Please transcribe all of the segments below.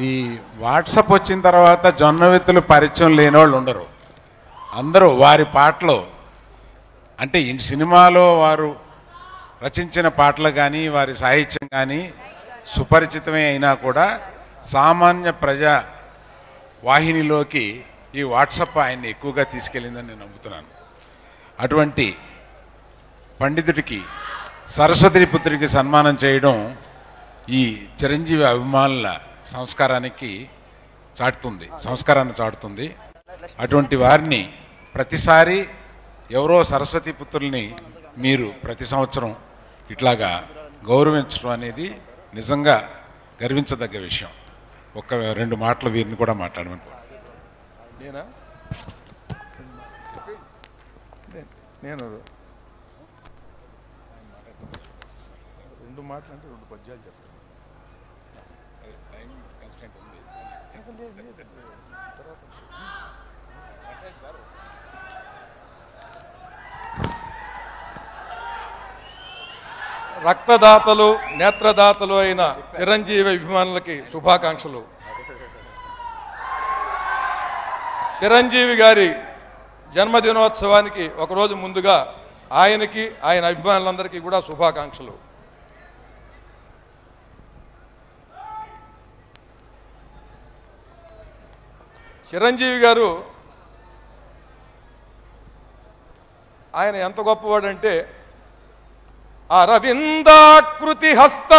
ఈ వాట్సప్ వచ్చిన తర్వాత జొన్న విత్తులు పరిచయం లేని వాళ్ళు ఉండరు. అందరూ వారి పాటలు అంటే ఈ సినిమాలో వారు రచించిన పాటలు కానీ వారి సాహిత్యం కానీ సుపరిచితమే అయినా కూడా సామాన్య ప్రజా వాహినిలోకి ఈ వాట్సప్ ఆయన్ని ఎక్కువగా తీసుకెళ్ళిందని నేను నమ్ముతున్నాను. అటువంటి పండితుడికి సరస్వతి పుత్రికి సన్మానం చేయడం ఈ చిరంజీవి అభిమానుల సంస్కారానికి చాటుతుంది సంస్కారాన్ని చాటుతుంది. అటువంటి వారిని ప్రతిసారి ఎవరో సరస్వతి పుత్రుల్ని మీరు ప్రతి సంవత్సరం ఇట్లాగా గౌరవించడం అనేది నిజంగా గర్వించదగ్గ విషయం. ఒక రెండు మాటలు వీరిని కూడా మాట్లాడమని నేనా? నేను రెండు మాటలు అంటే రెండు పద్యాలు చెప్తాను. రక్తదాతలు నేత్రదాతలు అయిన చిరంజీవి అభిమానులకి శుభాకాంక్షలు. చిరంజీవి గారి జన్మదినోత్సవానికి ఒకరోజు ముందుగా ఆయనకి ఆయన అభిమానులందరికీ కూడా శుభాకాంక్షలు. చిరంజీవి గారు ఆయన ఎంత గొప్పవాడంటే అరవిందాకృతి హస్త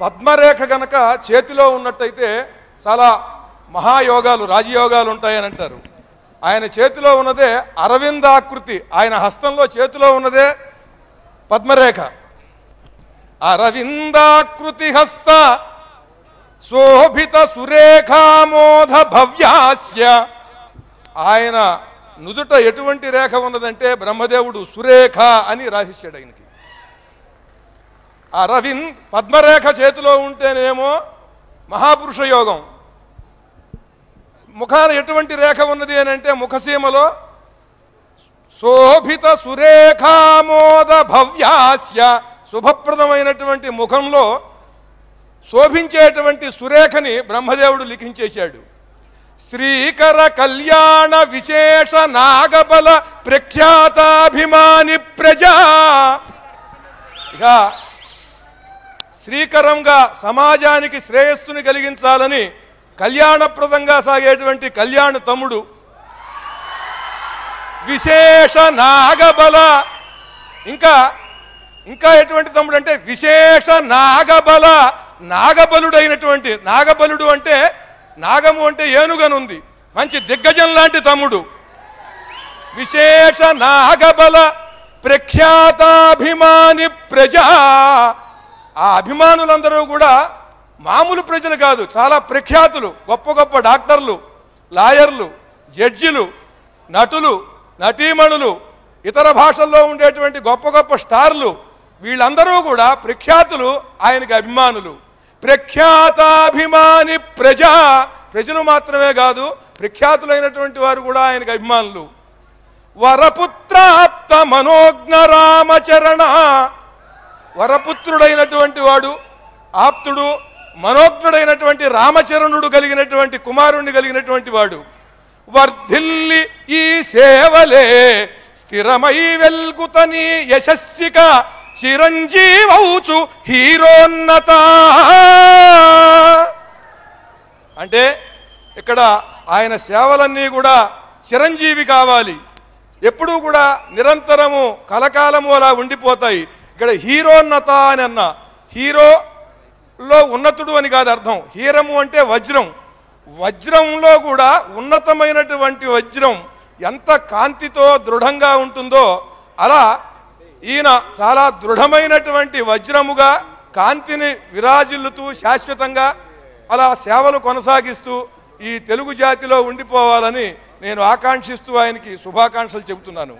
పద్మరేఖ గనక చేతిలో ఉన్నట్టయితే చాలా మహాయోగాలు రాజయోగాలు ఉంటాయని అంటారు. ఆయన చేతిలో ఉన్నదే అరవిందాకృతి ఆయన హస్తంలో చేతిలో ఉన్నదే పద్మరేఖ. అరవిందాకృతి హస్త శోభిత సురేఖామోధ భవ్యాస్య. ఆయన నుదుట ఎటువంటి రేఖ ఉన్నదంటే బ్రహ్మదేవుడు సురేఖ అని రాసిస్తాడు ఆయనకి. అరవింద్ పద్మరేఖ చేతిలో ఉంటేనేమో మహాపురుష యోగం. ముఖాన ఎటువంటి రేఖ ఉన్నది అని అంటే ముఖసీమలో శోభిత సురేఖామోద భవ్యాస్య. శుభప్రదమైనటువంటి ముఖంలో శోభించేటువంటి సురేఖని బ్రహ్మదేవుడు లిఖించేశాడు. శ్రీకర కళ్యాణ విశేష నాగబల ప్రఖ్యాతాభిమాని ప్రజా. ఇక శ్రీకరంగా సమాజానికి శ్రేయస్సుని కలిగించాలని కళ్యాణప్రదంగా సాగేటువంటి కళ్యాణ తమ్ముడు. విశేష నాగబల. ఇంకా ఇంకా ఎటువంటి తమ్ముడు అంటే విశేష నాగబల. నాగబలుడైనటువంటి నాగబలుడు అంటే నాగము అంటే ఏనుగనుంది. మంచి దిగ్గజం లాంటి తమ్ముడు. విశేష నాగబల ప్రఖ్యాతాభిమాని ప్రజా. ఆ అభిమానులందరూ కూడా మామూలు ప్రజలు కాదు చాలా ప్రఖ్యాతులు గొప్ప గొప్ప డాక్టర్లు లాయర్లు జడ్జిలు నటులు నటీమణులు ఇతర భాషల్లో ఉండేటువంటి గొప్ప గొప్ప స్టార్లు వీళ్ళందరూ కూడా ప్రఖ్యాతులు ఆయనకి అభిమానులు. ప్రఖ్యాతాభిమాని ప్రజా. ప్రజలు మాత్రమే కాదు ప్రఖ్యాతులైనటువంటి వారు కూడా ఆయనకి అభిమానులు. వరపుత్రాప్త మనోజ్ఞ రామచరణ. వరపుత్రుడైనటువంటి వాడు ఆప్తుడు మనోజ్ఞుడైనటువంటి రామచరణుడు కలిగినటువంటి కుమారుణ్ణి కలిగినటువంటి వాడు. వర్ధిల్లి ఈ సేవలే స్థిరమై వెల్గుతని యశస్సిక చిరంజీవౌచు హీరోన్నత. అంటే ఇక్కడ ఆయన సేవలన్నీ కూడా చిరంజీవి కావాలి. ఎప్పుడూ కూడా నిరంతరము కలకాలము అలా ఉండిపోతాయి. ఇక్కడ హీరోన్నత అని అన్న. హీరోలో ఉన్నతుడు అని కాదు అర్థం. హీరము అంటే వజ్రం. వజ్రంలో కూడా ఉన్నతమైనటువంటి వజ్రం ఎంత కాంతితో దృఢంగా ఉంటుందో అలా ఈయన చాలా దృఢమైనటువంటి వజ్రముగా కాంతిని విరాజిల్లుతూ శాశ్వతంగా అలా సేవలు కొనసాగిస్తూ ఈ తెలుగు జాతిలో ఉండిపోవాలని నేను ఆకాంక్షిస్తూ ఆయనకి శుభాకాంక్షలు చెబుతున్నాను.